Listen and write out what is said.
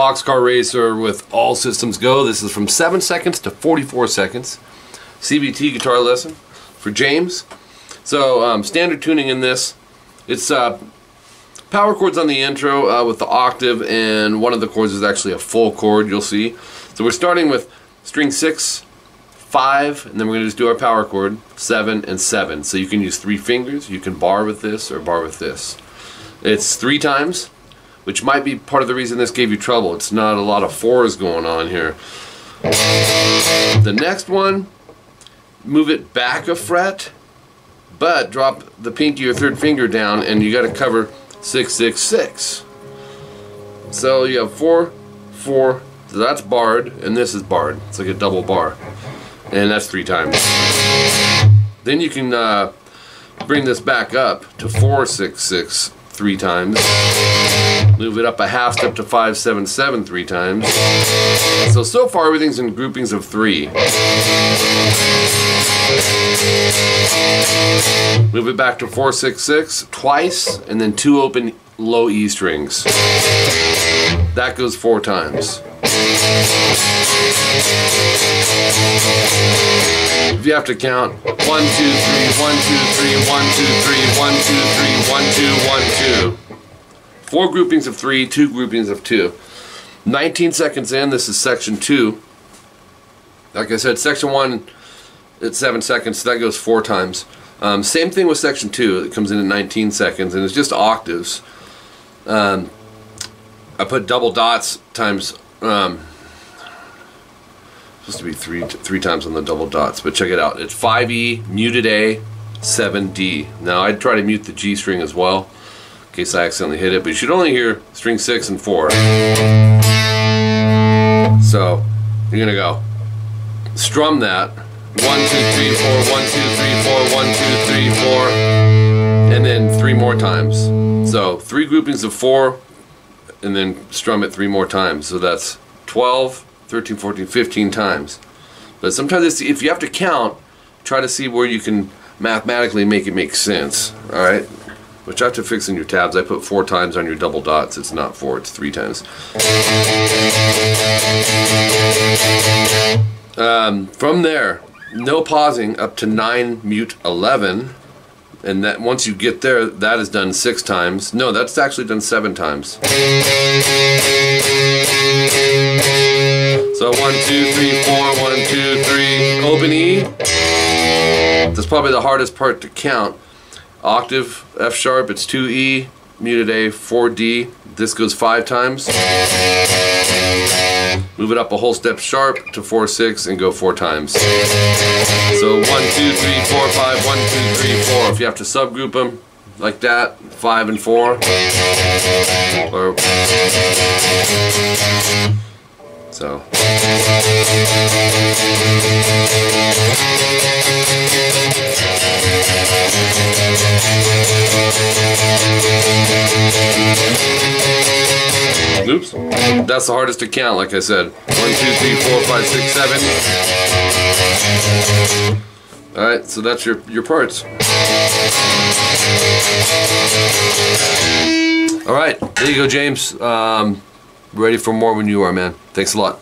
Boxcar Racer with All Systems Go. This is from 7 seconds to 44 seconds. CVT guitar lesson for James. So um, standard tuning in this. It's uh, power chords on the intro uh, with the octave and one of the chords is actually a full chord you'll see. So we're starting with string 6, 5 and then we're going to just do our power chord 7 and 7. So you can use three fingers. You can bar with this or bar with this. It's three times which might be part of the reason this gave you trouble. It's not a lot of fours going on here. The next one, move it back a fret, but drop the pinky or third finger down and you got to cover 666. So you have 4, 4, so that's barred, and this is barred. It's like a double bar. And that's three times. Then you can uh, bring this back up to 466 three times. Move it up a half step to 577 three times. So, so far everything's in groupings of three. Move it back to 466 twice, and then two open low E strings. That goes four times. If you have to count, one, two, three, one, two, three, one, two, three, one, two, three, one, two, one, two. Four groupings of three, two groupings of two. 19 seconds in, this is section two. Like I said, section one, it's seven seconds, so that goes four times. Um, same thing with section two, it comes in at 19 seconds, and it's just octaves. Um, I put double dots times um, supposed to be three three times on the double dots, but check it out. It's 5E, muted A, 7D. Now I'd try to mute the G string as well, in case I accidentally hit it, but you should only hear string 6 and 4. So, you're gonna go strum that. 1, 2, 3, 4, 1, 2, 3, 4, 1, 2, 3, 4, and then three more times. So, three groupings of four, and then strum it three more times. So that's 12, 13, 14, 15 times. But sometimes if you have to count, try to see where you can mathematically make it make sense. All right? Which I have to fix your tabs. I put four times on your double dots. It's not four, it's three times. Um, from there, no pausing up to 9 mute 11 and that once you get there that is done six times no that's actually done seven times so one two three four one two three open E that's probably the hardest part to count octave F sharp it's 2E muted A 4D this goes five times Move it up a whole step sharp to 4 6 and go four times. So 1, 2, 3, 4, 5, 1, 2, 3, 4. If you have to subgroup them like that, 5 and 4. Or so. That's the hardest to count, like I said. One, two, three, four, five, six, seven. Alright, so that's your, your parts. Alright, there you go, James. Um, ready for more when you are, man. Thanks a lot.